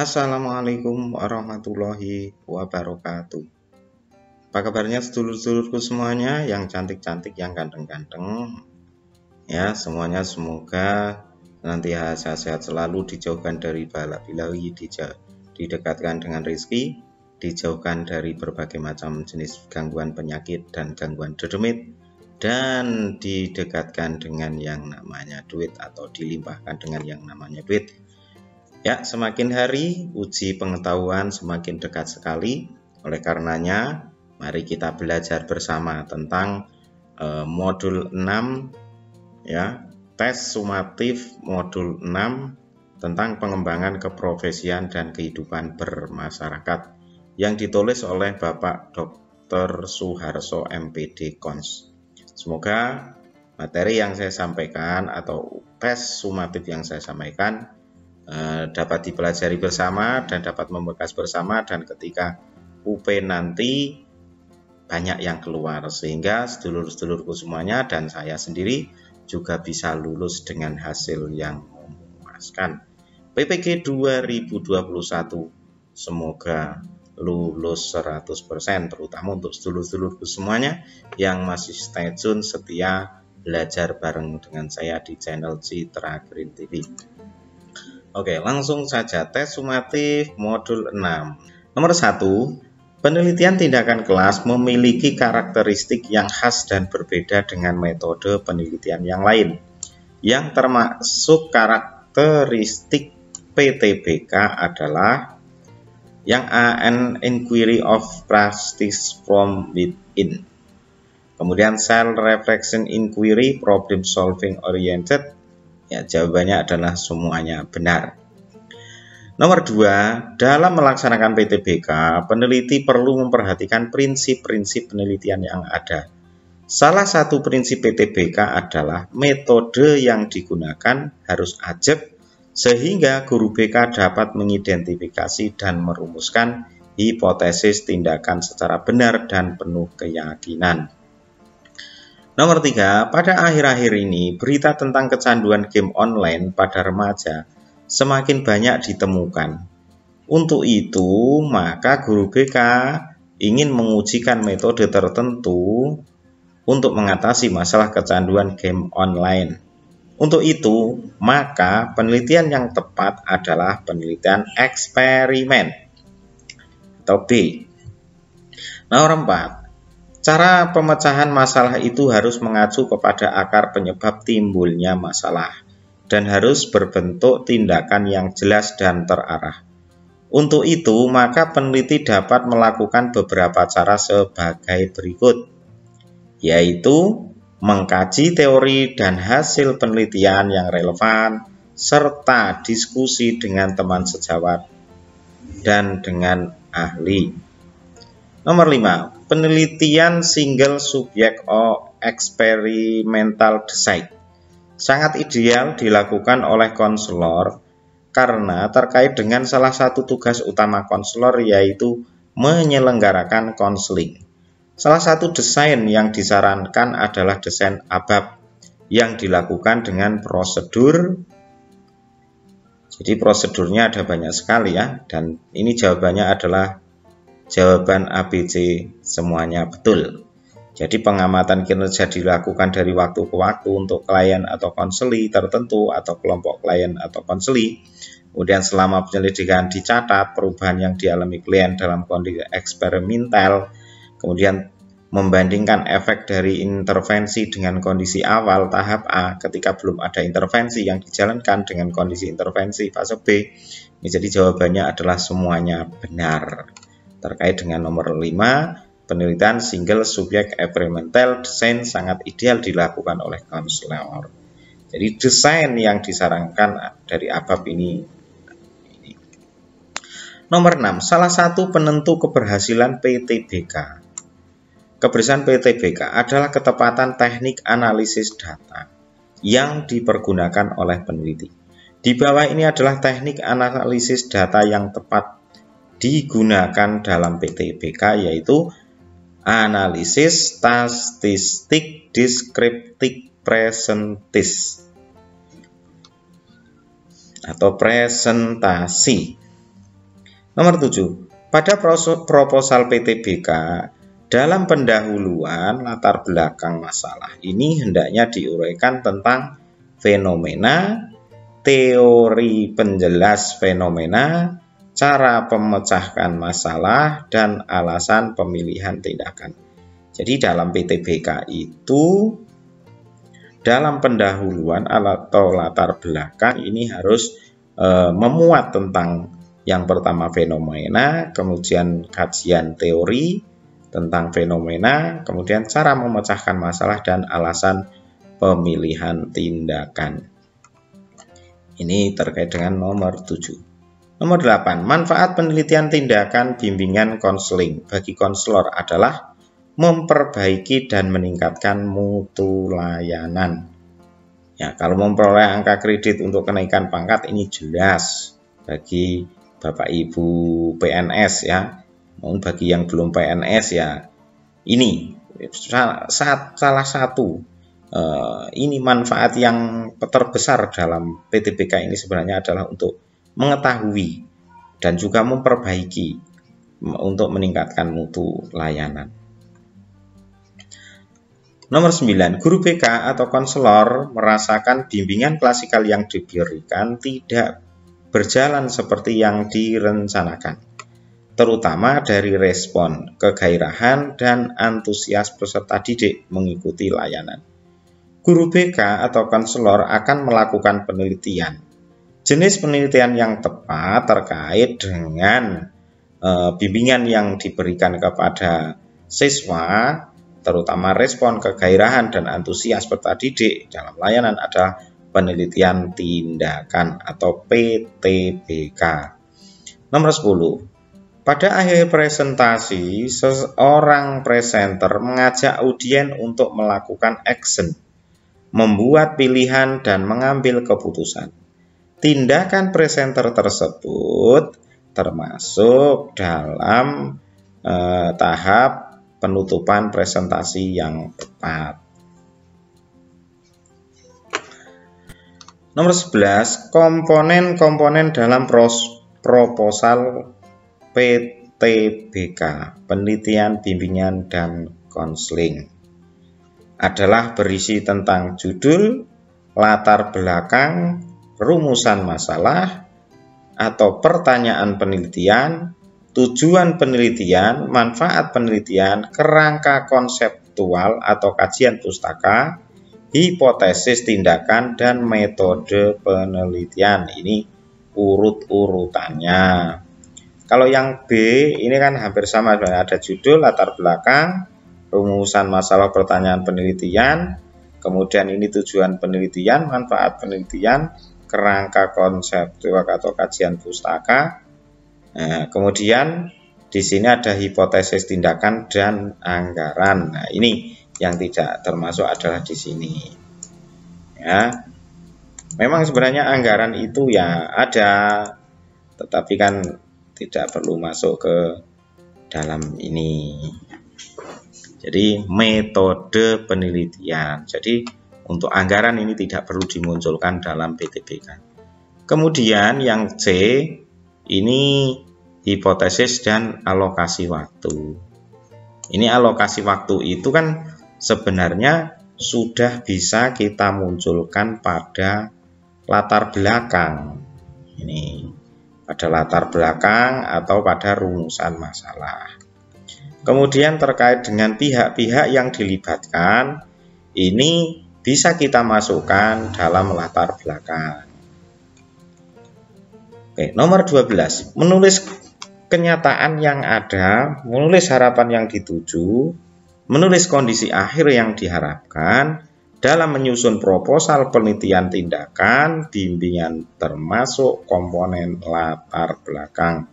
Assalamualaikum warahmatullahi wabarakatuh. Apa kabarnya sedulur-sedulurku semuanya yang cantik-cantik, yang ganteng-ganteng? Ya, semuanya semoga nanti sehat-sehat selalu, dijauhkan dari bala bilawi, didekatkan dengan rezeki, dijauhkan dari berbagai macam jenis gangguan penyakit dan gangguan dedemit, dan didekatkan dengan yang namanya duit atau dilimpahkan dengan yang namanya duit Ya, semakin hari uji pengetahuan semakin dekat sekali. Oleh karenanya, mari kita belajar bersama tentang uh, modul 6 ya, tes sumatif modul 6 tentang pengembangan keprofesian dan kehidupan bermasyarakat yang ditulis oleh Bapak Dr. Suharso MPD Kons. Semoga materi yang saya sampaikan atau tes sumatif yang saya sampaikan Eh, dapat dipelajari bersama dan dapat membekas bersama dan ketika UP nanti banyak yang keluar sehingga sedulur-sedulurku semuanya dan saya sendiri juga bisa lulus dengan hasil yang memuaskan. PPG 2021 semoga lulus 100% terutama untuk sedulur-sedulurku semuanya yang masih stay tune setia belajar bareng dengan saya di channel Citra Green TV. Oke, langsung saja tes sumatif modul 6. Nomor 1, penelitian tindakan kelas memiliki karakteristik yang khas dan berbeda dengan metode penelitian yang lain. Yang termasuk karakteristik PTBK adalah yang AN Inquiry of Practice from Within. Kemudian Self Reflection Inquiry Problem Solving Oriented Ya, jawabannya adalah semuanya benar. Nomor dua, dalam melaksanakan PTBK, peneliti perlu memperhatikan prinsip-prinsip penelitian yang ada. Salah satu prinsip PTBK adalah metode yang digunakan harus ajak sehingga guru BK dapat mengidentifikasi dan merumuskan hipotesis tindakan secara benar dan penuh keyakinan. Nomor tiga, pada akhir-akhir ini berita tentang kecanduan game online pada remaja semakin banyak ditemukan. Untuk itu, maka guru BK ingin mengujikan metode tertentu untuk mengatasi masalah kecanduan game online. Untuk itu, maka penelitian yang tepat adalah penelitian eksperimen atau B. Nomor 4. Cara pemecahan masalah itu harus mengacu kepada akar penyebab timbulnya masalah dan harus berbentuk tindakan yang jelas dan terarah. Untuk itu, maka peneliti dapat melakukan beberapa cara sebagai berikut, yaitu mengkaji teori dan hasil penelitian yang relevan, serta diskusi dengan teman sejawat dan dengan ahli. Nomor 5 penelitian single subject or experimental design sangat ideal dilakukan oleh konselor karena terkait dengan salah satu tugas utama konselor yaitu menyelenggarakan konseling. Salah satu desain yang disarankan adalah desain ABAP yang dilakukan dengan prosedur jadi prosedurnya ada banyak sekali ya dan ini jawabannya adalah jawaban ABC semuanya betul. Jadi pengamatan kinerja dilakukan dari waktu ke waktu untuk klien atau konseli tertentu atau kelompok klien atau konseli. Kemudian selama penyelidikan dicatat perubahan yang dialami klien dalam kondisi eksperimental. Kemudian membandingkan efek dari intervensi dengan kondisi awal tahap A ketika belum ada intervensi yang dijalankan dengan kondisi intervensi fase B. Jadi jawabannya adalah semuanya benar terkait dengan nomor 5 penelitian single subject experimental desain sangat ideal dilakukan oleh konselor. Jadi desain yang disarankan dari ABAP ini. Nomor 6, salah satu penentu keberhasilan PTBK. Keberhasilan PTBK adalah ketepatan teknik analisis data yang dipergunakan oleh peneliti. Di bawah ini adalah teknik analisis data yang tepat digunakan dalam PTBK yaitu analisis statistik deskriptif presentis atau presentasi. Nomor 7. Pada proposal PTBK, dalam pendahuluan latar belakang masalah ini hendaknya diuraikan tentang fenomena, teori penjelas fenomena, cara pemecahkan masalah, dan alasan pemilihan tindakan. Jadi dalam PTBK itu dalam pendahuluan atau latar belakang ini harus e, memuat tentang yang pertama fenomena, kemudian kajian teori, tentang fenomena, kemudian cara memecahkan masalah dan alasan pemilihan tindakan. Ini terkait dengan nomor 7. Nomor 8. Manfaat penelitian tindakan bimbingan konseling bagi konselor adalah memperbaiki dan meningkatkan mutu layanan. Ya, kalau memperoleh angka kredit untuk kenaikan pangkat ini jelas bagi Bapak Ibu PNS ya namun bagi yang belum PNS ya ini salah satu uh, ini manfaat yang terbesar dalam PTBK ini sebenarnya adalah untuk mengetahui dan juga memperbaiki untuk meningkatkan mutu layanan. Nomor 9, guru BK atau konselor merasakan bimbingan klasikal yang diberikan tidak berjalan seperti yang direncanakan terutama dari respon, kegairahan, dan antusias peserta didik mengikuti layanan. Guru BK atau konselor akan melakukan penelitian. Jenis penelitian yang tepat terkait dengan e, bimbingan yang diberikan kepada siswa, terutama respon, kegairahan, dan antusias peserta didik dalam layanan adalah penelitian tindakan atau PTBK. Nomor 10, pada akhir presentasi, seorang presenter mengajak audien untuk melakukan action, membuat pilihan dan mengambil keputusan. Tindakan presenter tersebut termasuk dalam eh, tahap penutupan presentasi yang tepat. Nomor 11, komponen-komponen dalam proposal PTBK, Penelitian Bimbingan dan Konseling, adalah berisi tentang judul, latar belakang, rumusan masalah, atau pertanyaan penelitian, tujuan penelitian, manfaat penelitian, kerangka konseptual atau kajian pustaka, hipotesis tindakan, dan metode penelitian. Ini urut-urutannya. Kalau yang B ini kan hampir sama ada judul, latar belakang, rumusan masalah pertanyaan penelitian, kemudian ini tujuan penelitian, manfaat penelitian, kerangka konseptual atau kajian pustaka. Nah, kemudian di sini ada hipotesis tindakan dan anggaran. Nah, ini yang tidak termasuk adalah di sini. Ya. Memang sebenarnya anggaran itu ya ada, tetapi kan tidak perlu masuk ke dalam ini. Jadi metode penelitian. Jadi untuk anggaran ini tidak perlu dimunculkan dalam PTBK. Kemudian yang C ini hipotesis dan alokasi waktu. Ini alokasi waktu itu kan sebenarnya sudah bisa kita munculkan pada latar belakang. Ini pada latar belakang atau pada rumusan masalah. Kemudian terkait dengan pihak-pihak yang dilibatkan, ini bisa kita masukkan dalam latar belakang. Oke, nomor 12, menulis kenyataan yang ada, menulis harapan yang dituju, menulis kondisi akhir yang diharapkan, dalam menyusun proposal penelitian tindakan, bimbingan termasuk komponen latar belakang.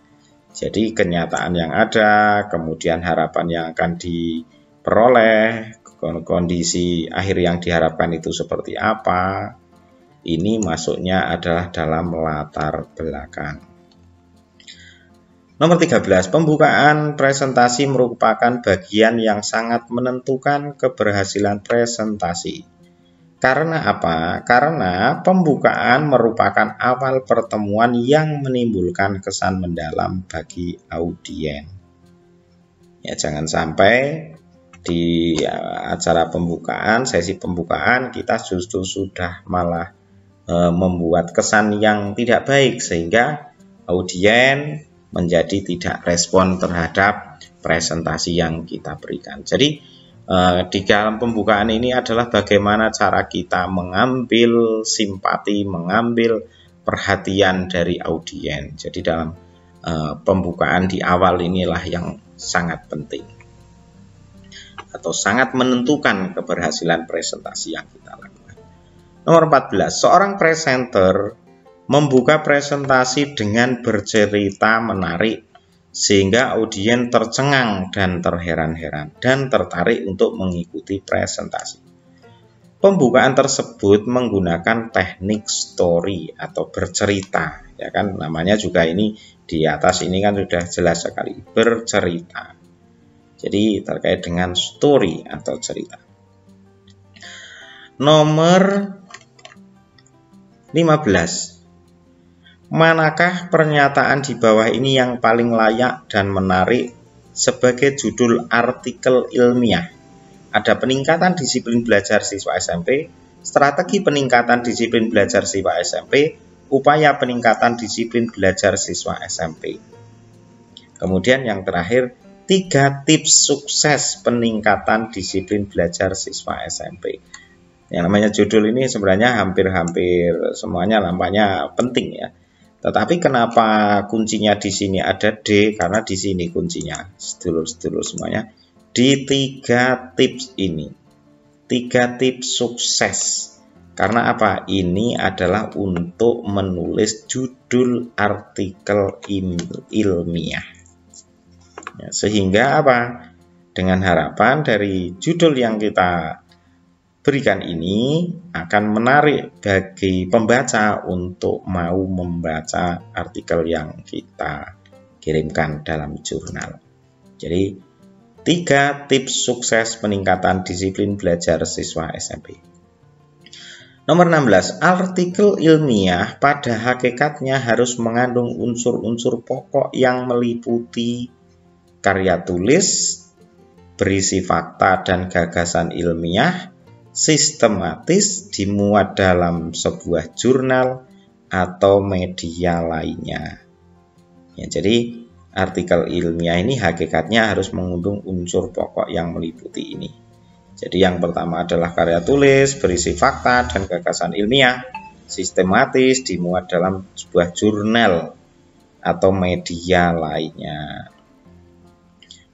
Jadi kenyataan yang ada, kemudian harapan yang akan diperoleh, kondisi akhir yang diharapkan itu seperti apa, ini masuknya adalah dalam latar belakang. Nomor 13, pembukaan presentasi merupakan bagian yang sangat menentukan keberhasilan presentasi Karena apa? Karena pembukaan merupakan awal pertemuan yang menimbulkan kesan mendalam bagi audien. Ya, jangan sampai di ya, acara pembukaan, sesi pembukaan kita justru sudah malah e, membuat kesan yang tidak baik sehingga audien menjadi tidak respon terhadap presentasi yang kita berikan. Jadi Eh, di dalam pembukaan ini adalah bagaimana cara kita mengambil simpati, mengambil perhatian dari audiens. Jadi dalam uh, pembukaan di awal inilah yang sangat penting atau sangat menentukan keberhasilan presentasi yang kita lakukan. Nomor 14, seorang presenter membuka presentasi dengan bercerita menarik sehingga audiens tercengang dan terheran-heran dan tertarik untuk mengikuti presentasi. Pembukaan tersebut menggunakan teknik story atau bercerita, ya kan namanya juga ini di atas ini kan sudah jelas sekali bercerita. Jadi terkait dengan story atau cerita. Nomor 15 Manakah pernyataan di bawah ini yang paling layak dan menarik sebagai judul artikel ilmiah? Ada peningkatan disiplin belajar siswa SMP, strategi peningkatan disiplin belajar siswa SMP, upaya peningkatan disiplin belajar siswa SMP. Kemudian yang terakhir, tiga tips sukses peningkatan disiplin belajar siswa SMP. Yang namanya judul ini sebenarnya hampir-hampir semuanya nampaknya penting ya tetapi kenapa kuncinya di sini ada D? Karena di sini kuncinya, sedulur-sedulur semuanya. Di tiga tips ini, tiga tips sukses. Karena apa? Ini adalah untuk menulis judul artikel ilmiah. Ya, sehingga apa? Dengan harapan dari judul yang kita berikan ini akan menarik bagi pembaca untuk mau membaca artikel yang kita kirimkan dalam jurnal. Jadi, tiga tips sukses peningkatan disiplin belajar siswa SMP. Nomor 16, artikel ilmiah pada hakikatnya harus mengandung unsur-unsur pokok yang meliputi karya tulis, berisi fakta dan gagasan ilmiah, sistematis dimuat dalam sebuah jurnal atau media lainnya. Ya, jadi artikel ilmiah ini hakikatnya harus mengundung unsur pokok yang meliputi ini. Jadi yang pertama adalah karya tulis, berisi fakta dan gagasan ilmiah, sistematis dimuat dalam sebuah jurnal atau media lainnya.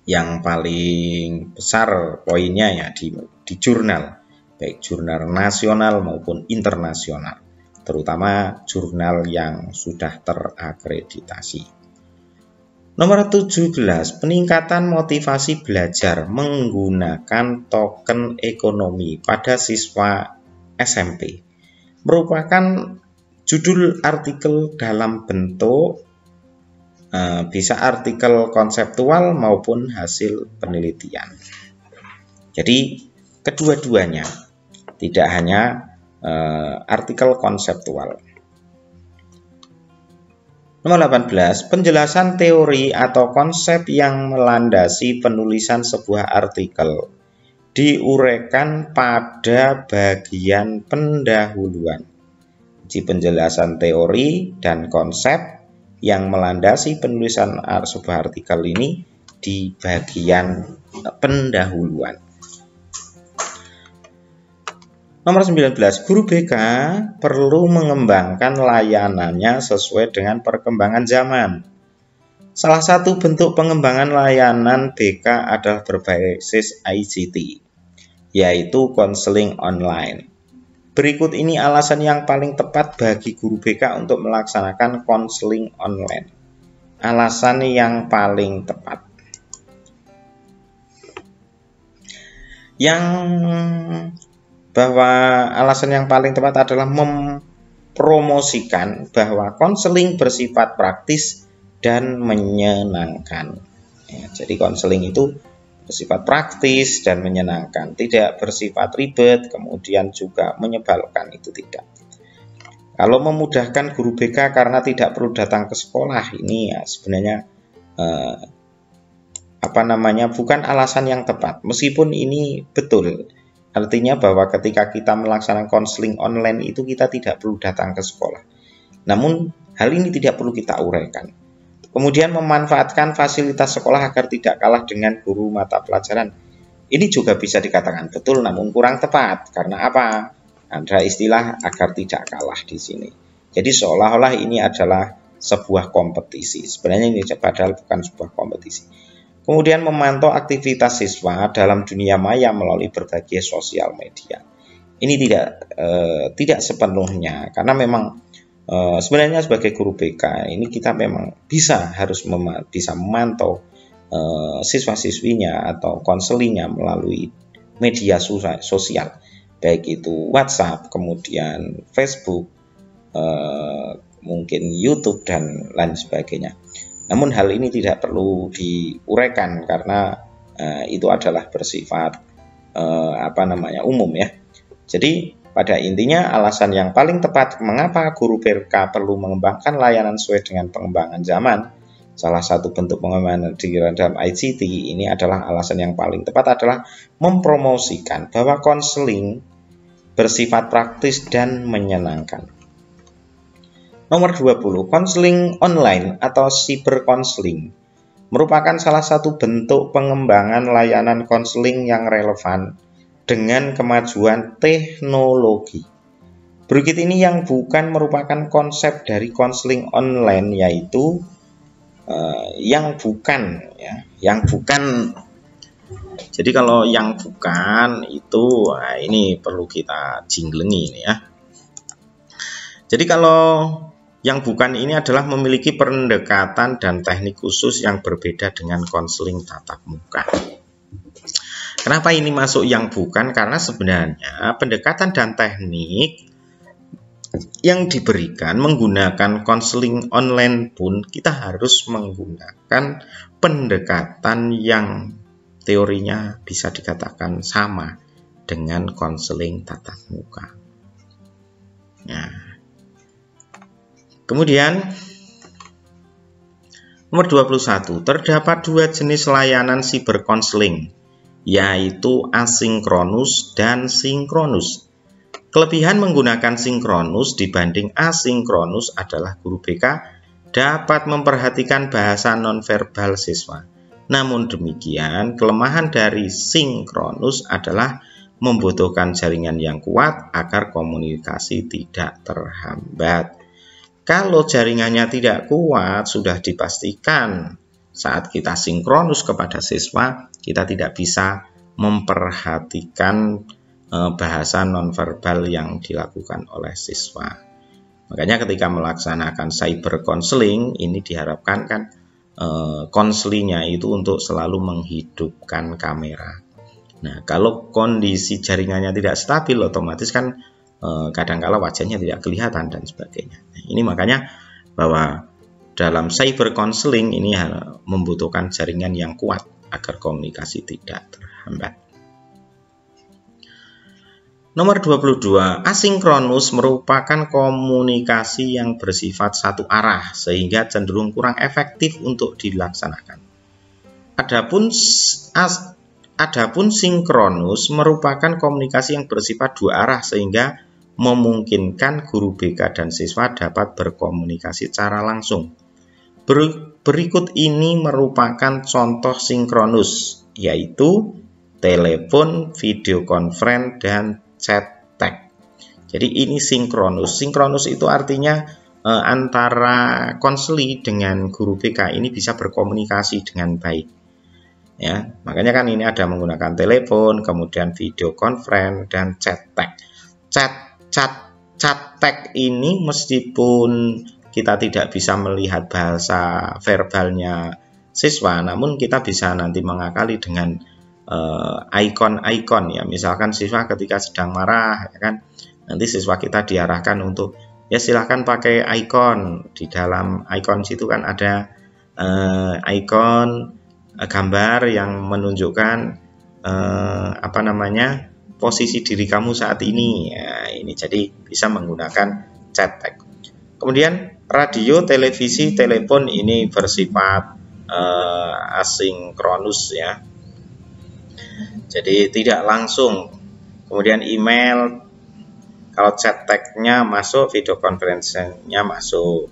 Yang paling besar poinnya ya di, di jurnal baik jurnal nasional maupun internasional, terutama jurnal yang sudah terakreditasi. Nomor 17, peningkatan motivasi belajar menggunakan token ekonomi pada siswa SMP merupakan judul artikel dalam bentuk bisa artikel konseptual maupun hasil penelitian. Jadi kedua-duanya tidak hanya uh, artikel konseptual. Nomor 18, penjelasan teori atau konsep yang melandasi penulisan sebuah artikel diuraikan pada bagian pendahuluan. Di penjelasan teori dan konsep yang melandasi penulisan sebuah artikel ini di bagian pendahuluan. Nomor 19, guru BK perlu mengembangkan layanannya sesuai dengan perkembangan zaman. Salah satu bentuk pengembangan layanan BK adalah berbasis ICT, yaitu konseling online. Berikut ini alasan yang paling tepat bagi guru BK untuk melaksanakan konseling online. Alasan yang paling tepat. Yang bahwa alasan yang paling tepat adalah mempromosikan bahwa konseling bersifat praktis dan menyenangkan. Ya, jadi konseling itu bersifat praktis dan menyenangkan, tidak bersifat ribet, kemudian juga menyebalkan itu tidak. Kalau memudahkan guru BK karena tidak perlu datang ke sekolah ini ya sebenarnya eh, apa namanya bukan alasan yang tepat. Meskipun ini betul, artinya bahwa ketika kita melaksanakan konseling online itu kita tidak perlu datang ke sekolah. Namun hal ini tidak perlu kita uraikan. Kemudian memanfaatkan fasilitas sekolah agar tidak kalah dengan guru mata pelajaran. Ini juga bisa dikatakan betul namun kurang tepat. Karena apa? Ada istilah agar tidak kalah di sini. Jadi seolah-olah ini adalah sebuah kompetisi. Sebenarnya ini padahal bukan sebuah kompetisi. Kemudian memantau aktivitas siswa dalam dunia maya melalui berbagai sosial media. Ini tidak eh, tidak sepenuhnya karena memang Eh, sebenarnya sebagai guru BK ini kita memang bisa harus mem bisa memantau uh, siswa-siswinya atau konselinya melalui media sosial. Baik itu WhatsApp kemudian Facebook uh, mungkin YouTube dan lain sebagainya. Namun hal ini tidak perlu diuraikan karena uh, itu adalah bersifat uh, apa namanya umum ya. Jadi pada intinya, alasan yang paling tepat mengapa guru BK perlu mengembangkan layanan sesuai dengan pengembangan zaman, salah satu bentuk pengembangan di dalam ICT ini adalah alasan yang paling tepat adalah mempromosikan bahwa konseling bersifat praktis dan menyenangkan. Nomor 20, konseling online atau cyber konseling merupakan salah satu bentuk pengembangan layanan konseling yang relevan dengan kemajuan teknologi. Berikut ini yang bukan merupakan konsep dari konseling online yaitu uh, yang bukan ya, yang bukan. Jadi kalau yang bukan itu nah ini perlu kita jinglengi ini ya. Jadi kalau yang bukan ini adalah memiliki pendekatan dan teknik khusus yang berbeda dengan konseling tatap muka. Kenapa ini masuk yang bukan? Karena sebenarnya pendekatan dan teknik yang diberikan menggunakan konseling online pun kita harus menggunakan pendekatan yang teorinya bisa dikatakan sama dengan konseling tatap muka. Nah, kemudian nomor 21 terdapat dua jenis layanan cyberkonseling yaitu asinkronus dan sinkronus. Kelebihan menggunakan sinkronus dibanding asinkronus adalah guru BK dapat memperhatikan bahasa nonverbal siswa. Namun demikian, kelemahan dari sinkronus adalah membutuhkan jaringan yang kuat agar komunikasi tidak terhambat. Kalau jaringannya tidak kuat, sudah dipastikan saat kita sinkronus kepada siswa, kita tidak bisa memperhatikan eh, bahasa nonverbal yang dilakukan oleh siswa. Makanya ketika melaksanakan cyber counseling ini diharapkan kan eh, konselingnya itu untuk selalu menghidupkan kamera. Nah, kalau kondisi jaringannya tidak stabil otomatis kan eh, kadangkala wajahnya tidak kelihatan dan sebagainya. Nah, ini makanya bahwa dalam cyber counseling ini membutuhkan jaringan yang kuat agar komunikasi tidak terhambat. Nomor 22, asinkronus merupakan komunikasi yang bersifat satu arah sehingga cenderung kurang efektif untuk dilaksanakan. Adapun as, adapun sinkronus merupakan komunikasi yang bersifat dua arah sehingga memungkinkan guru BK dan siswa dapat berkomunikasi secara langsung Berikut ini merupakan contoh sinkronus, yaitu telepon, video conference, dan chat tag. Jadi ini sinkronus. Sinkronus itu artinya e, antara konseli dengan guru BK ini bisa berkomunikasi dengan baik. Ya, makanya kan ini ada menggunakan telepon, kemudian video conference dan chat tag. Chat chat chat tag ini meskipun kita tidak bisa melihat bahasa verbalnya siswa, namun kita bisa nanti mengakali dengan eh, ikon-ikon ya. Misalkan siswa ketika sedang marah, ya kan, nanti siswa kita diarahkan untuk ya silahkan pakai ikon di dalam ikon situ kan ada uh, ikon uh, gambar yang menunjukkan uh, apa namanya posisi diri kamu saat ini. Ya, ini jadi bisa menggunakan chat tag. Kemudian radio, televisi, telepon ini bersifat uh, asinkronus ya. Jadi tidak langsung. Kemudian email, kalau chat tag-nya masuk, video conference-nya masuk.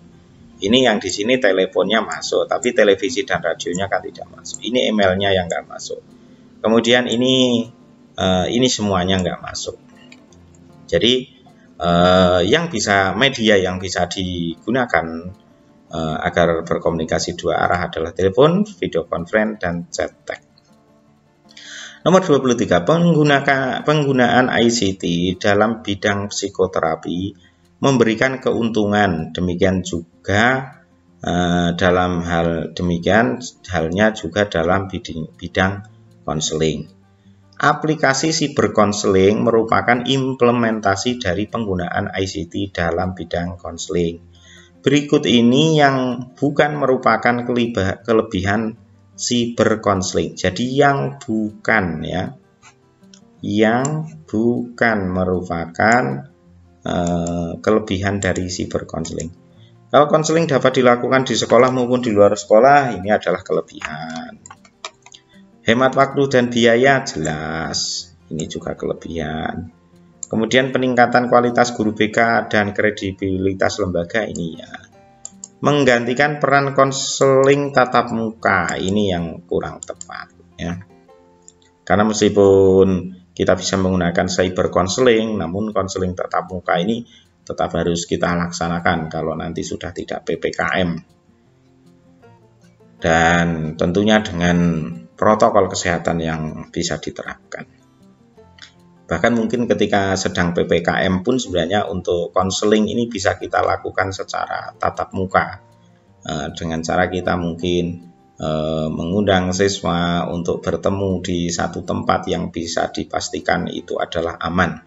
Ini yang di sini teleponnya masuk, tapi televisi dan radionya kan tidak masuk. Ini emailnya yang nggak masuk. Kemudian ini uh, ini semuanya nggak masuk. Jadi uh, yang bisa media yang bisa digunakan uh, agar berkomunikasi dua arah adalah telepon, video conference, dan chat tag. Nomor 23, penggunaan, penggunaan ICT dalam bidang psikoterapi memberikan keuntungan. Demikian juga uh, dalam hal demikian halnya juga dalam bidang, bidang konseling. Aplikasi cybercounseling merupakan implementasi dari penggunaan ICT dalam bidang konseling. Berikut ini yang bukan merupakan kelebihan cybercounseling. Jadi yang bukan ya, yang bukan merupakan uh, kelebihan dari cybercounseling. Kalau konseling dapat dilakukan di sekolah maupun di luar sekolah, ini adalah kelebihan. Hemat waktu dan biaya jelas, ini juga kelebihan. Kemudian peningkatan kualitas guru BK dan kredibilitas lembaga ini ya. Menggantikan peran konseling tatap muka ini yang kurang tepat ya. Karena meskipun kita bisa menggunakan cyber counseling, namun konseling tatap muka ini tetap harus kita laksanakan kalau nanti sudah tidak PPKM. Dan tentunya dengan protokol kesehatan yang bisa diterapkan. Bahkan mungkin ketika sedang PPKM pun sebenarnya untuk konseling ini bisa kita lakukan secara tatap muka. Eh, dengan cara kita mungkin eh, mengundang siswa untuk bertemu di satu tempat yang bisa dipastikan itu adalah aman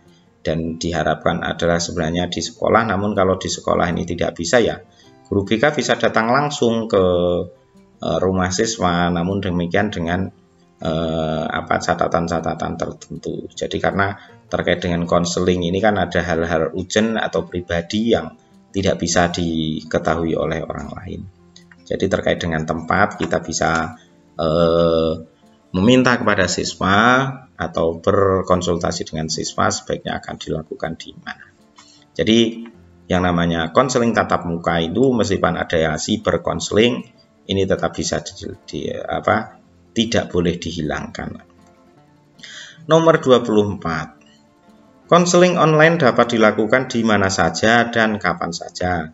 dan diharapkan adalah sebenarnya di sekolah namun kalau di sekolah ini tidak bisa ya guru BK bisa datang langsung ke rumah siswa namun demikian dengan eh, apa catatan-catatan tertentu jadi karena terkait dengan konseling ini kan ada hal-hal urgent atau pribadi yang tidak bisa diketahui oleh orang lain jadi terkait dengan tempat kita bisa eh, meminta kepada siswa atau berkonsultasi dengan siswa sebaiknya akan dilakukan di mana. Jadi yang namanya konseling tatap muka itu meskipun ada yang berkonseling ini tetap bisa di, di apa tidak boleh dihilangkan. Nomor 24. Konseling online dapat dilakukan di mana saja dan kapan saja,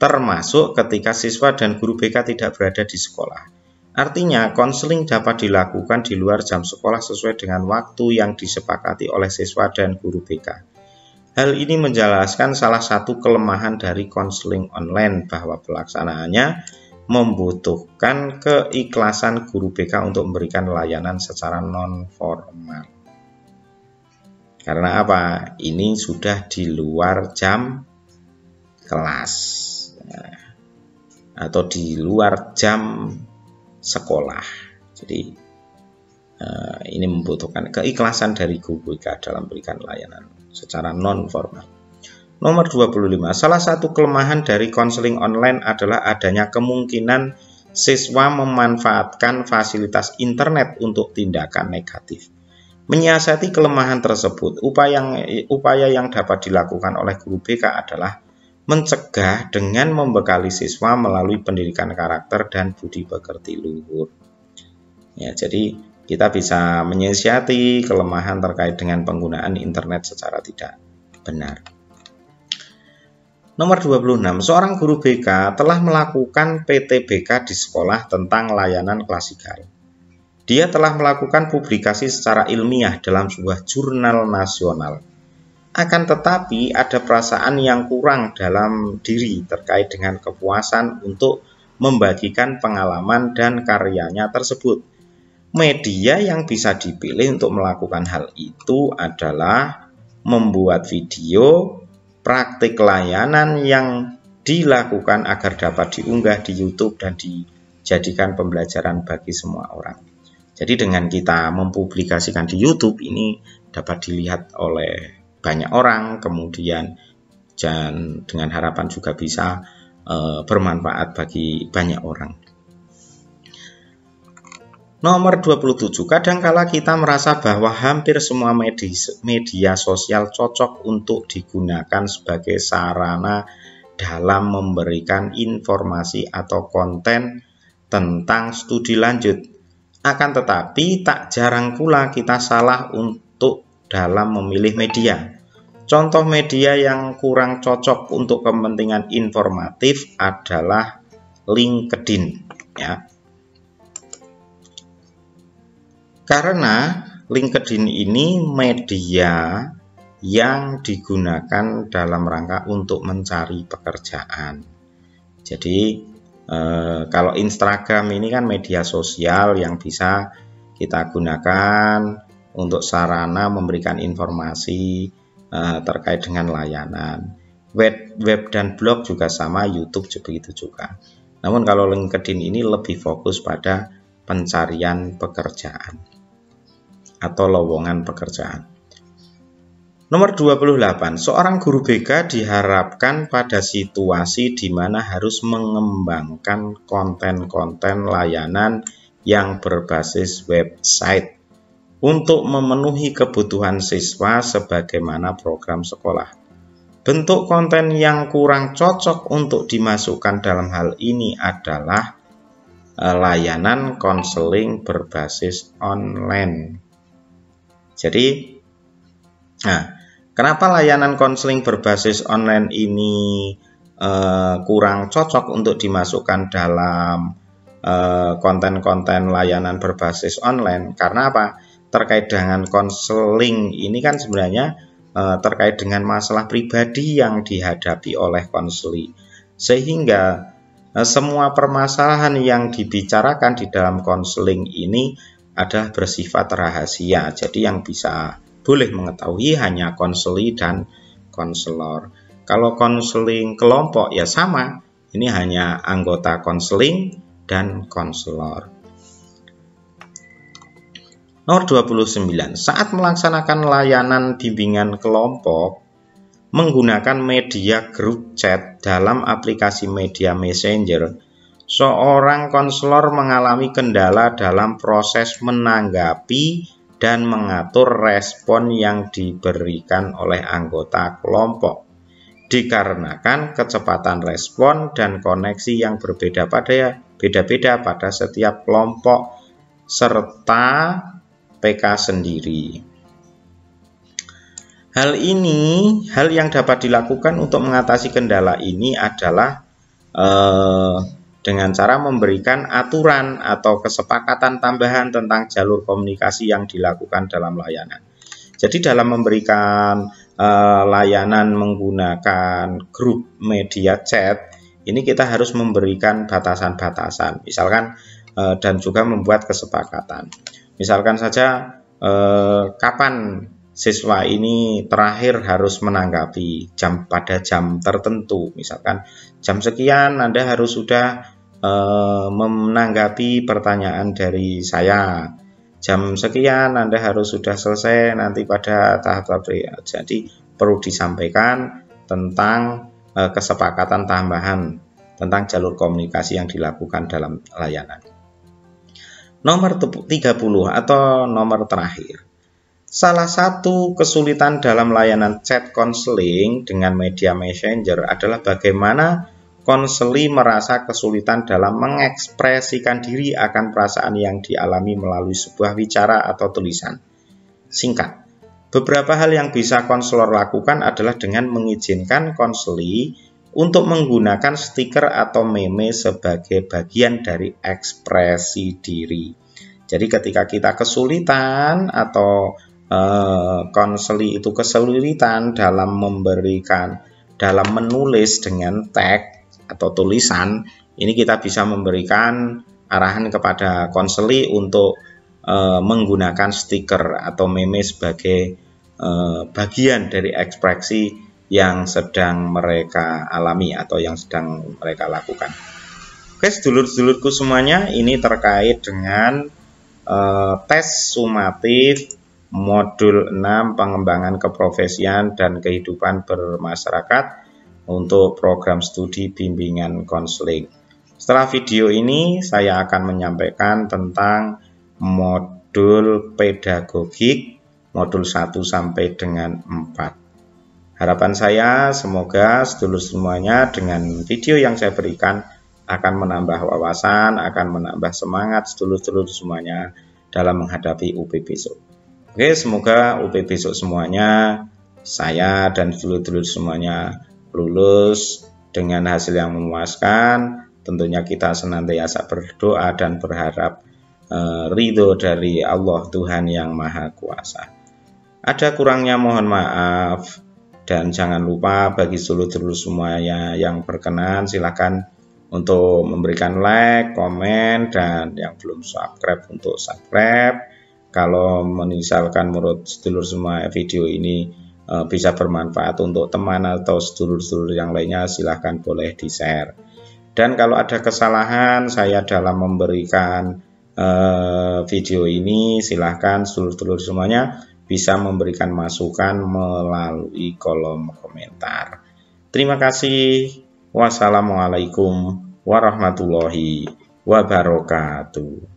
termasuk ketika siswa dan guru BK tidak berada di sekolah. Artinya, konseling dapat dilakukan di luar jam sekolah sesuai dengan waktu yang disepakati oleh siswa dan guru BK. Hal ini menjelaskan salah satu kelemahan dari konseling online bahwa pelaksanaannya membutuhkan keikhlasan guru BK untuk memberikan layanan secara non formal. Karena apa? Ini sudah di luar jam kelas ya. atau di luar jam sekolah. Jadi eh, ini membutuhkan keikhlasan dari guru BK dalam memberikan layanan secara non formal. Nomor 25. Salah satu kelemahan dari konseling online adalah adanya kemungkinan siswa memanfaatkan fasilitas internet untuk tindakan negatif. Menyiasati kelemahan tersebut, upaya yang, upaya yang dapat dilakukan oleh guru BK adalah mencegah dengan membekali siswa melalui pendidikan karakter dan budi pekerti luhur. Ya, jadi kita bisa menyiasati kelemahan terkait dengan penggunaan internet secara tidak benar. Nomor 26, seorang guru BK telah melakukan PTBK di sekolah tentang layanan klasikal. Dia telah melakukan publikasi secara ilmiah dalam sebuah jurnal nasional. Akan tetapi ada perasaan yang kurang dalam diri terkait dengan kepuasan untuk membagikan pengalaman dan karyanya tersebut. Media yang bisa dipilih untuk melakukan hal itu adalah membuat video, praktik layanan yang dilakukan agar dapat diunggah di YouTube dan di jadikan pembelajaran bagi semua orang. Jadi dengan kita mempublikasikan di YouTube ini dapat dilihat oleh banyak orang, kemudian dan dengan harapan juga bisa e, bermanfaat bagi banyak orang. Nomor 27, kadangkala kita merasa bahwa hampir semua media, sosial cocok untuk digunakan sebagai sarana dalam memberikan informasi atau konten tentang studi lanjut. Akan tetapi, tak jarang pula kita salah untuk dalam memilih media. Contoh media yang kurang cocok untuk kepentingan informatif adalah LinkedIn. Ya, Karena LinkedIn ini media yang digunakan dalam rangka untuk mencari pekerjaan. Jadi eh, kalau Instagram ini kan media sosial yang bisa kita gunakan untuk sarana memberikan informasi eh, terkait dengan layanan. Web, web dan blog juga sama, YouTube juga begitu juga. Namun kalau LinkedIn ini lebih fokus pada pencarian pekerjaan atau lowongan pekerjaan. Nomor 28, seorang guru BK diharapkan pada situasi di mana harus mengembangkan konten-konten layanan yang berbasis website untuk memenuhi kebutuhan siswa sebagaimana program sekolah. Bentuk konten yang kurang cocok untuk dimasukkan dalam hal ini adalah eh, layanan konseling berbasis online. Jadi, nah, kenapa layanan konseling berbasis online ini uh, kurang cocok untuk dimasukkan dalam eh, konten-konten uh, layanan berbasis online? Karena apa? Terkait dengan konseling ini kan sebenarnya uh, terkait dengan masalah pribadi yang dihadapi oleh konseli, sehingga semua permasalahan yang dibicarakan di dalam konseling ini adalah bersifat rahasia. Jadi yang bisa boleh mengetahui hanya konseli dan konselor. Kalau konseling kelompok ya sama, ini hanya anggota konseling dan konselor. Nomor 29. Saat melaksanakan layanan bimbingan kelompok menggunakan media grup chat dalam aplikasi media messenger, seorang konselor mengalami kendala dalam proses menanggapi dan mengatur respon yang diberikan oleh anggota kelompok. Dikarenakan kecepatan respon dan koneksi yang berbeda pada beda-beda pada setiap kelompok serta PK sendiri. Hal ini, hal yang dapat dilakukan untuk mengatasi kendala ini adalah eh, dengan cara memberikan aturan atau kesepakatan tambahan tentang jalur komunikasi yang dilakukan dalam layanan. Jadi dalam memberikan uh, layanan menggunakan grup media chat, ini kita harus memberikan batasan-batasan, misalkan uh, dan juga membuat kesepakatan. Misalkan saja uh, kapan siswa ini terakhir harus menanggapi jam pada jam tertentu misalkan jam sekian Anda harus sudah Eh, menanggapi pertanyaan dari saya. Jam sekian Anda harus sudah selesai nanti pada tahap-tahap Jadi perlu disampaikan tentang uh, kesepakatan tambahan tentang jalur komunikasi yang dilakukan dalam layanan. Nomor 30 atau nomor terakhir. Salah satu kesulitan dalam layanan chat counseling dengan media messenger adalah bagaimana konseli merasa kesulitan dalam mengekspresikan diri akan perasaan yang dialami melalui sebuah bicara atau tulisan. Singkat, beberapa hal yang bisa konselor lakukan adalah dengan mengizinkan konseli untuk menggunakan stiker atau meme sebagai bagian dari ekspresi diri. Jadi ketika kita kesulitan atau eh, konseli itu kesulitan dalam memberikan dalam menulis dengan tag atau tulisan, ini kita bisa memberikan arahan kepada konseli untuk e, menggunakan stiker atau meme sebagai e, bagian dari ekspresi yang sedang mereka alami atau yang sedang mereka lakukan. Oke, sedulur-sedulurku semuanya, ini terkait dengan uh, tes sumatif modul 6 pengembangan keprofesian dan kehidupan bermasyarakat untuk program studi bimbingan konseling. Setelah video ini saya akan menyampaikan tentang modul pedagogik modul 1 sampai dengan 4. Harapan saya semoga sedulur semuanya dengan video yang saya berikan akan menambah wawasan, akan menambah semangat sedulur-sedulur semuanya dalam menghadapi UP besok. Oke, semoga UP besok semuanya, saya dan dulur-dulur semuanya lulus dengan hasil yang memuaskan. Tentunya kita senantiasa berdoa dan berharap uh, ridho dari Allah Tuhan yang Maha Kuasa. Ada kurangnya mohon maaf dan jangan lupa bagi dulur-dulur semuanya yang berkenan silahkan untuk memberikan like, komen, dan yang belum subscribe untuk subscribe kalau misalkan menurut sedulur semua video ini uh, bisa bermanfaat untuk teman atau sedulur-sedulur yang lainnya silahkan boleh di share dan kalau ada kesalahan saya dalam memberikan uh, video ini silahkan sedulur-sedulur semuanya bisa memberikan masukan melalui kolom komentar. Terima kasih. Wassalamualaikum warahmatullahi wabarakatuh